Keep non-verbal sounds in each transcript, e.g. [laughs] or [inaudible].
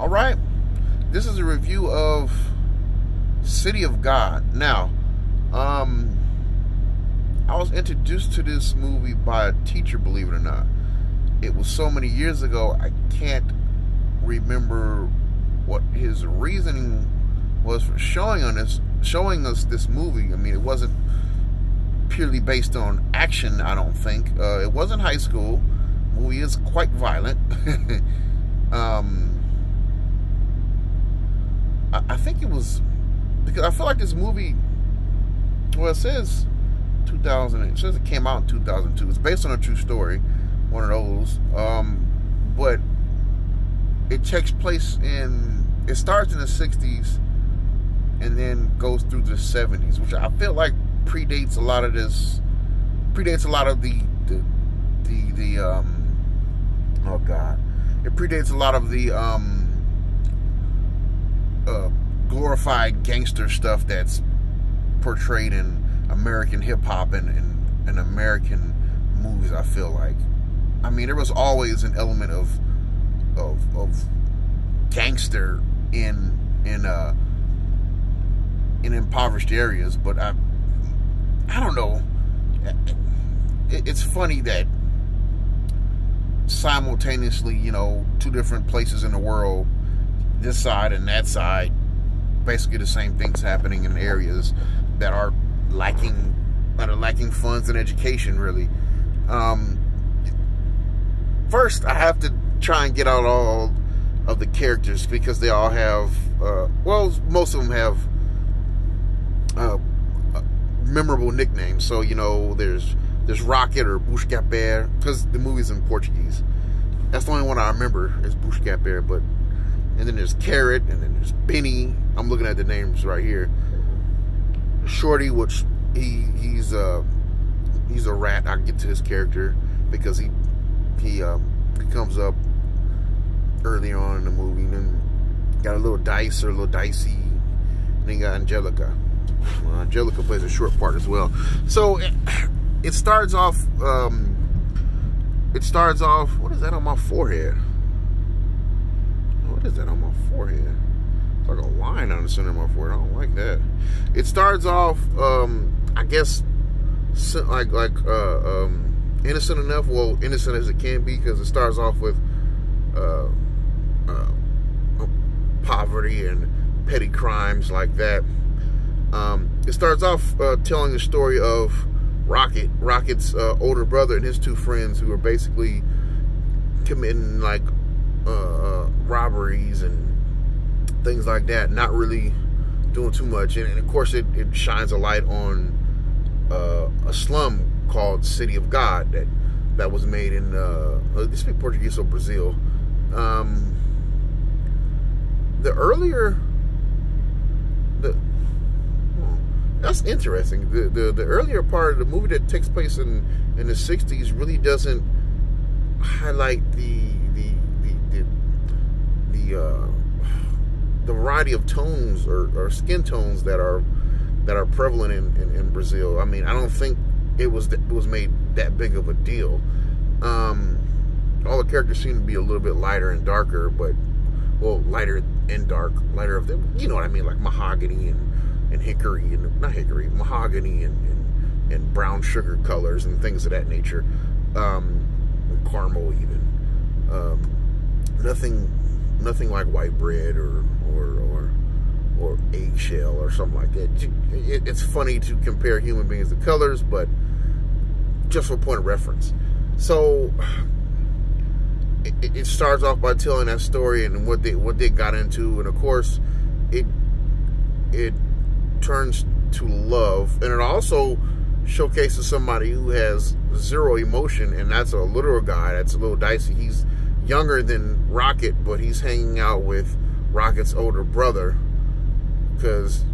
All right, this is a review of City of God. Now, um, I was introduced to this movie by a teacher, believe it or not. It was so many years ago, I can't remember what his reasoning was for showing on this, showing us this movie. I mean, it wasn't purely based on action. I don't think uh, it wasn't high school. The movie is quite violent. [laughs] um, I, I think it was because I feel like this movie. Well, it says 2000. It says it came out in 2002. It's based on a true story, one of those. Um, but it takes place in. It starts in the 60s and then goes through the 70s, which I feel like predates a lot of this. Predates a lot of the the the, the um. Oh God, it predates a lot of the um. Uh, glorified gangster stuff that's portrayed in American hip hop and, and, and American movies. I feel like, I mean, there was always an element of of of gangster in in uh in impoverished areas, but I I don't know. It's funny that simultaneously, you know, two different places in the world, this side and that side, basically the same things happening in areas that are lacking that are lacking funds and education really. Um, first I have to try and get out all of the characters because they all have uh, well most of them have uh, memorable nicknames. So you know there's there's Rocket or Buscapé because the movie's in Portuguese. That's the only one I remember is Buscapé, but and then there's Carrot, and then there's Benny. I'm looking at the names right here. Shorty, which he he's uh he's a rat. I get to his character because he he um he comes up early on in the movie, and then got a little dice or a little dicey. And then got Angelica. Well, Angelica plays a short part as well. So it, it starts off. Um, it starts off. What is that on my forehead? What is that on my forehead? It's like a line on the center of my forehead. I don't like that. It starts off, um, I guess, like like uh, um, innocent enough. Well, innocent as it can be because it starts off with uh, uh, poverty and petty crimes like that. Um, it starts off uh, telling the story of Rocket, Rocket's uh, older brother and his two friends who are basically committing like uh, robberies and things like that, not really doing too much. And, and of course, it, it, shines a light on uh, a slum called City of God that that was made in uh, uh they speak Portuguese or Brazil. Um, the earlier the that's interesting. The, the the earlier part of the movie that takes place in in the '60s really doesn't highlight the the uh, the variety of tones or, or, skin tones that are that are prevalent in, in, in, Brazil. I mean, I don't think it was it was made that big of a deal. Um, all the characters seem to be a little bit lighter and darker, but well, lighter and dark, lighter of them. You know what I mean, like mahogany and and hickory and not hickory, mahogany and and, and brown sugar colors and things of that nature. Um, caramel even. Um, nothing nothing like white bread or or or, or eggshell or something like that. It, it's funny to compare human beings to colors, but just for point of reference. So it, it starts off by telling that story and what they what they got into, and of course, it it turns to love, and it also showcases somebody who has zero emotion, and that's a literal guy. That's a little dicey. He's younger than Rocket, but he's hanging out with Rocket's older brother. Because,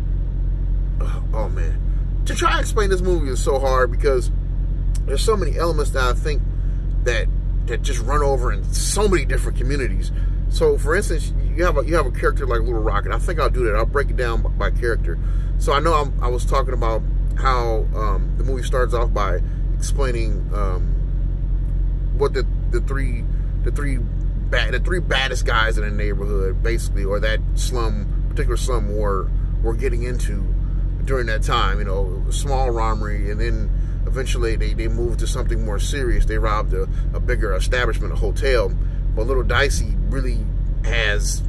oh, oh man, to try to explain this movie is so hard because there's so many elements that I think that that just run over in so many different communities. So, for instance, you have a, you have a character like Little Rocket. I think I'll do that. I'll break it down by, character. So I know I'm, i was talking about how um, the movie starts off by explaining um, what the the three the three bad, the three baddest guys in the neighborhood, basically, or that slum, particular slum war, were getting into during that time. You know, small robbery, and then eventually they, they moved to something more serious. They robbed a, a bigger establishment, a hotel. But Little Dicey really has,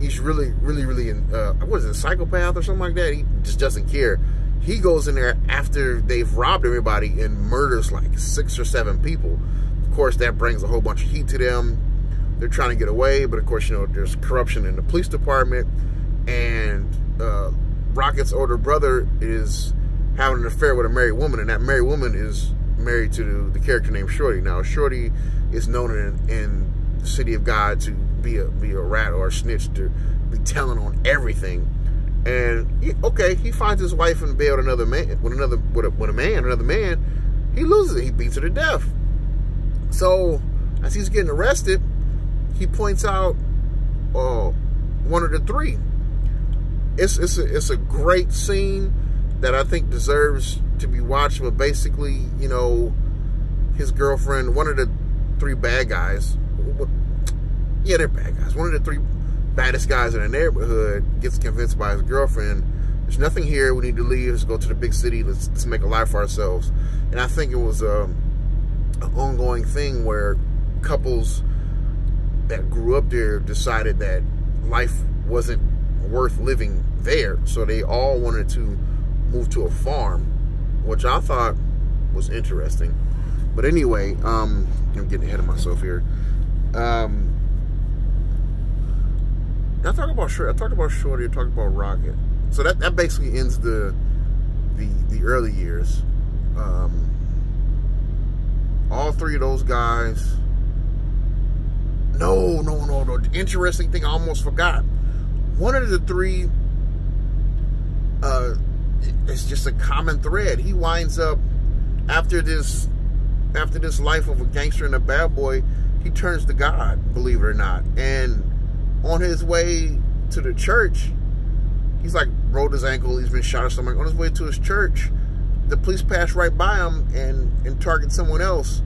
he's really, really, really, uh, what is it, a psychopath or something like that? He just doesn't care. He goes in there after they've robbed everybody and murders like six or seven people. Of course, that brings a whole bunch of heat to them. They're trying to get away, but of course, you know, there's corruption in the police department. And uh, Rocket's older brother is having an affair with a married woman, and that married woman is married to the, character named Shorty. Now, Shorty is known in, in, the City of God to be a be a rat or a snitch, to be telling on everything. And he, okay, he finds his wife in bed with another man, with another with a, with a man, another man. He loses it. He beats her to death. So as he's getting arrested, he points out uh, one of the three. It's it's a, it's a great scene that I think deserves to be watched. But basically, you know, his girlfriend, one of the three bad guys, yeah, they're bad guys. One of the three baddest guys in the neighborhood gets convinced by his girlfriend, there's nothing here. We need to leave. Let's go to the big city. Let's, let's make a life for ourselves. And I think it was a, um, an ongoing thing where couples that grew up there decided that life wasn't worth living there. So they all wanted to move to a farm, which I thought was interesting. But anyway, um, I'm getting ahead of myself here. Um, I talked about Shorty. I talked about Shorty. I talked about Rocket. So that, that basically ends the the the early years. Um, all three of those guys. No, no, no, no. The interesting thing I almost forgot. One of the three uh, it's just a common thread. He winds up after this after this life of a gangster and a bad boy, he turns to God, believe it or not. And on his way to the church, he's like rolled his ankle, he's been shot or something. On his way to his church, the police pass right by him and, and target someone else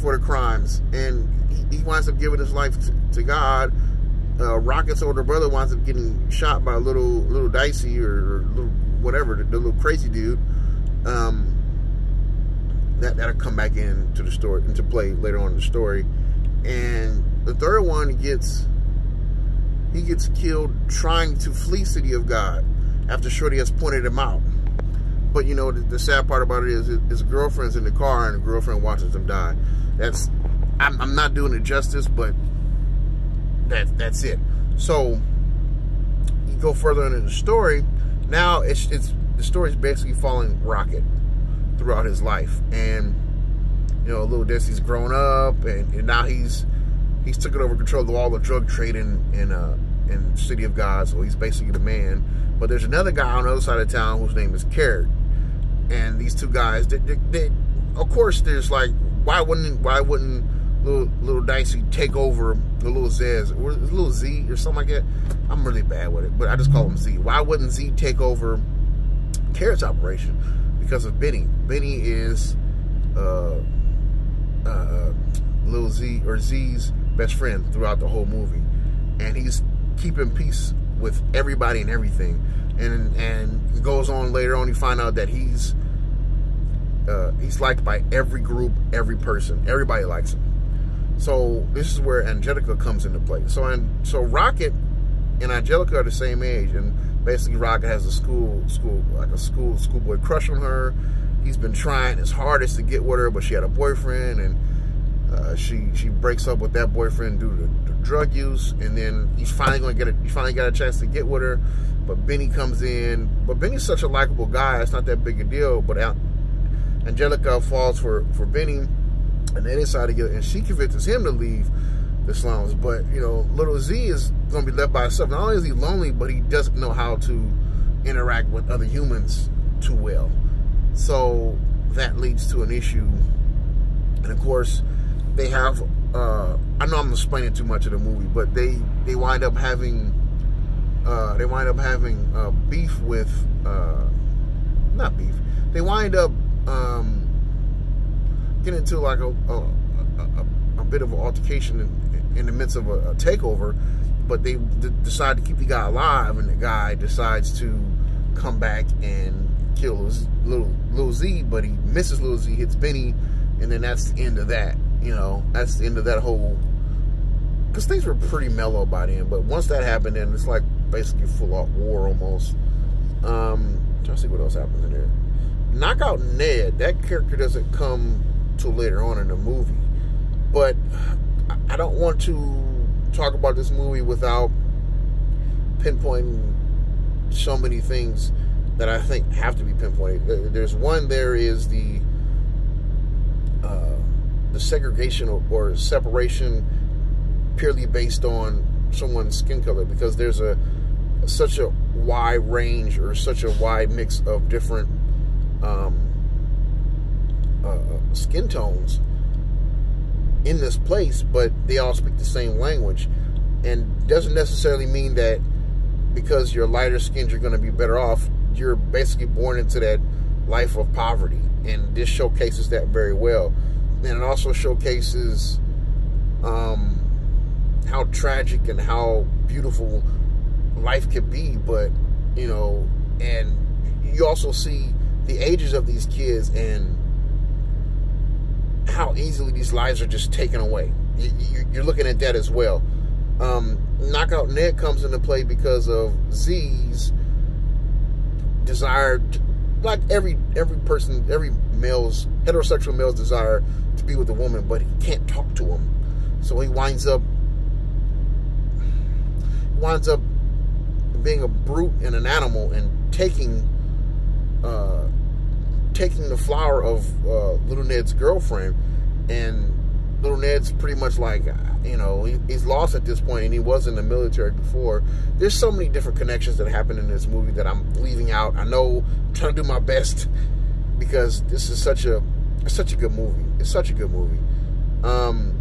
for the crimes. And he, he winds up giving his life to, to God. Uh, Rocket's older brother winds up getting shot by a little little dicey or, or little whatever, the, the little crazy dude, um, that that'll come back into the story into play later on in the story. And the third one gets he gets killed trying to flee City of God after Shorty has pointed him out. But you know the, the sad part about it is his girlfriend's in the car and the girlfriend watches him die. That's I'm, I'm not doing it justice, but that that's it. So you go further into the story now it's it's the story's basically following Rocket throughout his life, and you know, little Dicey's grown up, and, and now he's he's taken over control of all the drug trade in in uh in City of God, so he's basically the man. But there's another guy on the other side of town whose name is Carrot, and these two guys, they, they, they, of course, there's like, why wouldn't why wouldn't little little Dicey take over the little Zez or little Z or something like that. I'm really bad with it, but I just call him Z. Why wouldn't Z take over Carrot's operation? Because of Benny. Benny is uh, uh, little Z or Z's best friend throughout the whole movie, and he's keeping peace with everybody and everything. And and goes on later on, you find out that he's uh, he's liked by every group, every person. Everybody likes him. So this is where Angelica comes into play. So and so Rocket and Angelica are the same age, and basically Rocket has a school school like a school schoolboy crush on her. He's been trying his hardest to get with her, but she had a boyfriend, and uh, she she breaks up with that boyfriend due to, to drug use, and then he's finally to get a, he finally got a chance to get with her, but Benny comes in. But Benny's such a likable guy; it's not that big a deal. But Angelica falls for for Benny and they decide to get, and she convinces him to leave the slums. But you know, little Z is to be left by himself. Not only is he lonely, but he doesn't know how to interact with other humans too well. So that leads to an issue. And of course, they have. Uh, I know I'm explaining too much of the movie, but they they wind up having. Uh, they wind up having uh, beef with. Uh, not beef. They wind up. Um, get into like a, a, a, a bit of an altercation in, in the midst of a, a takeover, but they decide to keep the guy alive, and the guy decides to come back and kill little little Z, but he misses little Z, hits Benny, and then that's the end of that. You know, that's the end of that whole. Because things were pretty mellow by then, but once that happened, then it's like basically full out war almost. Um, trying to see what else happens in there. Knockout Ned, that character doesn't come till later on in the movie, but I don't want to talk about this movie without pinpointing so many things that I think have to be pinpointed. There's one. There is the the segregation or, or, separation purely based on someone's skin color because there's a such a wide range or such a wide mix of different um, uh, skin tones in this place, but they all speak the same language, and doesn't necessarily mean that because you're lighter skinned you're going to be better off. You're basically born into that life of poverty, and this showcases that very well. And it also showcases um, how tragic and how beautiful life could be, but you know, and you also see the ages of these kids and how easily these lives are just taken away. You're looking at that as well. Um, Knockout Ned comes into play because of Z's desire, to, like every every person, every male's heterosexual male's desire to be with a woman, but he can't talk to him, so he winds up winds up being a brute and an animal and taking uh, taking the flower of uh, little Ned's girlfriend, and little Ned's pretty much like you know he, he's lost at this point, and he was in the military before. There's so many different connections that happen in this movie that I'm leaving out. I know I'm trying to do my best because this is such a such a good movie. It's such a good movie. Um,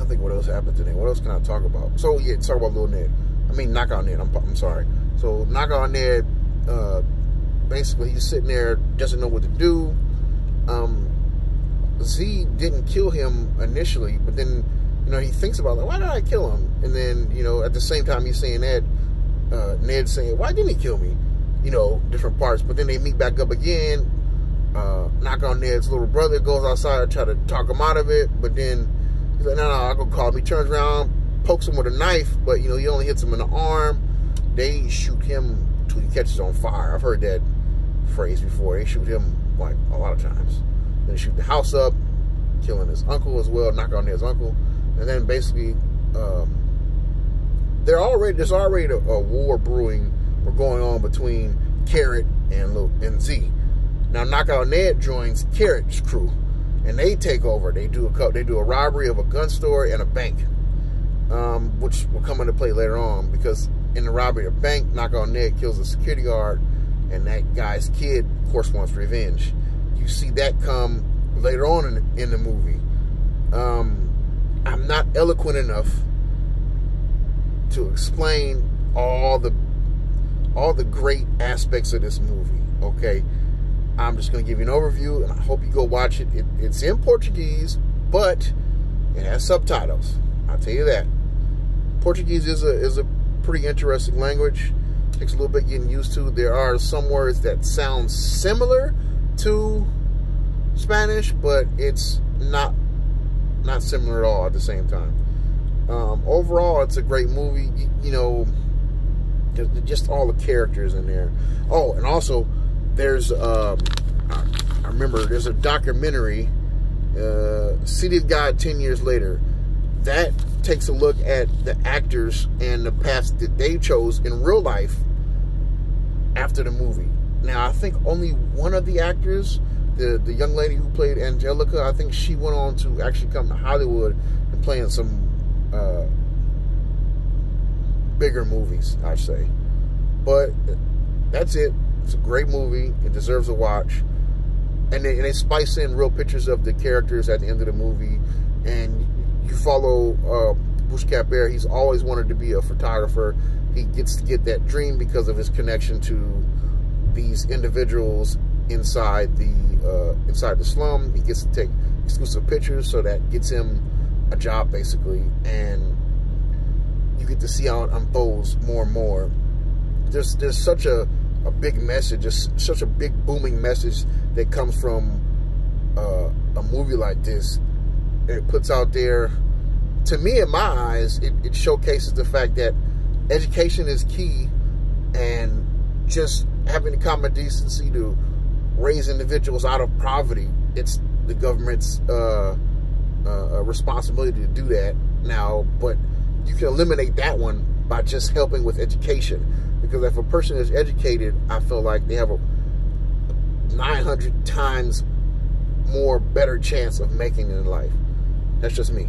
I think what else happened today. What else can I talk about? So yeah, talk about Little Ned. I mean, Knockout Ned. I'm, I'm sorry. So Knockout Ned, uh, basically, he's sitting there, doesn't know what to do. Um, Z didn't kill him initially, but then, you know, he thinks about like, why did I kill him? And then, you know, at the same time he's saying that, uh, Ned's saying, why didn't he kill me? You know, different parts. But then they meet back up again. Uh, on Ned's little brother goes outside to try to talk him out of it, but then he's like, no, no, I'll go call him. He turns around, pokes him with a knife, but you know, he only hits him in the arm. They shoot him till he catches on fire. I've heard that phrase before. They shoot him like a lot of times. Then shoot the house up, killing his uncle as well, knock on his uncle, and then basically, um, they're already there's already a, a, war brewing or going on between Carrot and and Z. Now, Knockout Ned joins Carrot's crew, and they take over. They do a they do a robbery of a gun store and a bank um, which will come into play later on because in the robbery of bank, Knockout Ned kills a security guard, and that guy's kid, of course, wants revenge. You see that come later on in, in the movie. Um, I'm not eloquent enough to explain all the all the great aspects of this movie. Okay, I'm just going to give you an overview, and I hope you go watch it. it. It's in Portuguese, but it has subtitles. I'll tell you that. Portuguese is a is a pretty interesting language. Takes a little bit getting used to. There are some words that sound similar to Spanish, but it's not not similar at all at the same time. Um, overall, it's a great movie. You, you know, just all the characters in there. Oh, and also there's um, I remember there's a documentary, uh, City of God, ten years later that takes a look at the actors and the paths that they chose in real life after the movie. Now, I think only one of the actors, the the young lady who played Angelica, I think she went on to actually come to Hollywood and play in some uh, bigger movies, I'd say. But that's it. It's a great movie. It deserves a watch. And they, and they spice in real pictures of the characters at the end of the movie. And you follow uh, Bruce he's always wanted to be a photographer. He gets to get that dream because of his connection to these individuals inside the uh, inside the slum. He gets to take exclusive pictures, so that gets him a job basically, and you get to see how it unfolds more and more. There's there's such a a big message, just such a big booming message that comes from uh, a movie like this. It puts out there, to me, in my eyes, it, it showcases the fact that education is key, and just having the common decency to raise individuals out of poverty. It's the government's uh, uh, responsibility to do that now, but you can eliminate that one by just helping with education because if a person is educated, I feel like they have a 900 times more better chance of making it in life. That's just me.